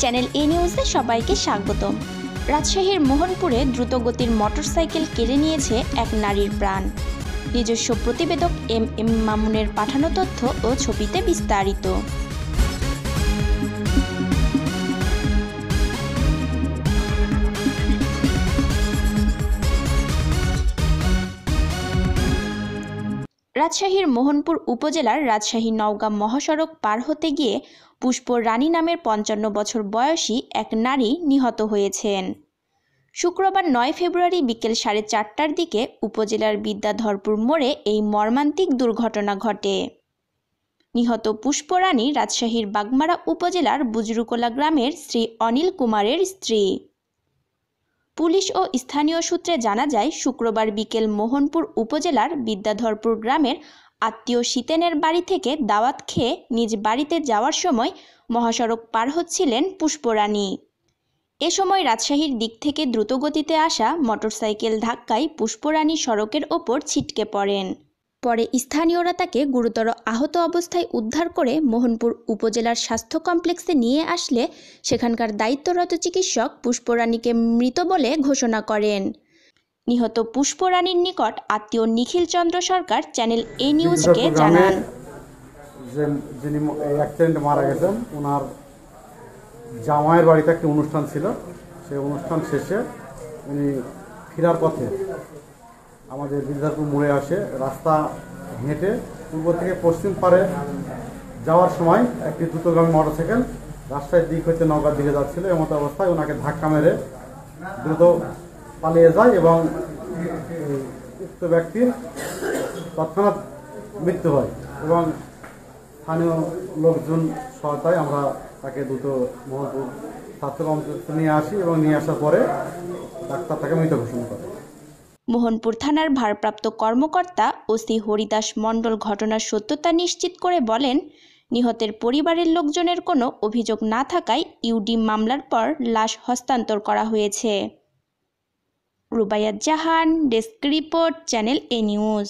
Channel এ নিউজে সবাইকে স্বাগত রাজশাহীর মোহনপুরে দ্রুতগতির মোটরসাইকেল কেড়ে নিয়েছে এক নারীর প্রাণ। নিজস্ব প্রতিবেদক এম এম মামুনের পাঠানো তথ্য ও ছবিতে বিস্তারিত। রাজশাহীর মোহনপুর উপজেলার রাজশাহী নওগাঁ মহাসড়ক পার হতে গিয়ে পুষ্প রানী নামের পঞ্চান্ন বছর বয়সী এক নারী নিহত হয়েছেন। শুক্রবার নয় ফেব্রুয়ারি বিকেল সাড়ে চারটার দিকে উপজেলার বিদ্যাধরপুর মোড়ে এই মর্মান্তিক দুর্ঘটনা ঘটে। নিহত পুষ্পরানী রাজশাহীর বাগমারা উপজেলার বুজরুকোলা গ্রামের শ্রী অনিল কুমারের স্ত্রী। পুলিশ ও স্থানীয় সূত্রে জানা যায়, শুক্রবার বিকেল মোহনপুর উপজেলার বিদ্যাধরপুর গ্রামের আত্মীয় শীতেনের বাড়ি থেকে দাওয়াত খেয়ে নিজ বাড়িতে যাওয়ার সময় মহাসড়ক পার হচ্ছিলেন পুষ্পরানী এ সময় রাজশাহীর দিক থেকে দ্রুতগতিতে আসা মোটরসাইকেল ধাক্কায় পুষ্পরানী সড়কের ওপর ছিটকে পড়েন। পরে স্থানীয়রা তাকে গুরুতর আহত অবস্থায় উদ্ধার করে মোহনপুর উপজেলার স্বাস্থ্য কমপ্লেক্সে নিয়ে আসলে সেখানকার দায়িত্বরত চিকিৎসক পুষ্পরানীকে মৃত বলে ঘোষণা করেন। নিহত পুষ্পরানীর নিকট আত্মীয় নিখিল চন্দ্র সরকার চ্যানেল এ নিউজকে জানান। যিনি অ্যাক্সিডেন্টে মারা গেছেন ওনার জামাইয়ের বাড়িতে একটি অনুষ্ঠান ছিল। সেই অনুষ্ঠান শেষে উনি ফেরার পথে আমাদের বিদ্যাপুর মোড়ে আসে, রাস্তা হেঁটে পূর্ব থেকে পশ্চিম পারে যাওয়ার সময় একটি দ্রুতগামী মোটরসাইকেল রাস্তার দিক হতে নৌকার দিকে যাচ্ছিল। এমতো অবস্থায় ওনাকে ধাক্কা মেরে দ্রুত পালিয়ে যায় এবং উক্ত ব্যক্তির তৎক্ষণাৎ মৃত্যু হয় এবং স্থানীয় লোকজন সহায়তায় আমরা তাকে দ্রুত মোহনপুর স্বাস্থ্য কমপ্লেক্সে নিয়ে আসি এবং নিয়ে আসার পরে ডাক্তার তাকে মৃত ঘোষণা করে। মোহনপুর থানার ভারপ্রাপ্ত কর্মকর্তা ওসি হরিদাস মণ্ডল ঘটনার সত্যতা নিশ্চিত করে বলেন, নিহতের পরিবারের লোকজনের কোনো অভিযোগ না থাকায় ইউডি মামলার পর লাশ হস্তান্তর করা হয়েছে। Rubaiyat Jahan, desk report, channel A news.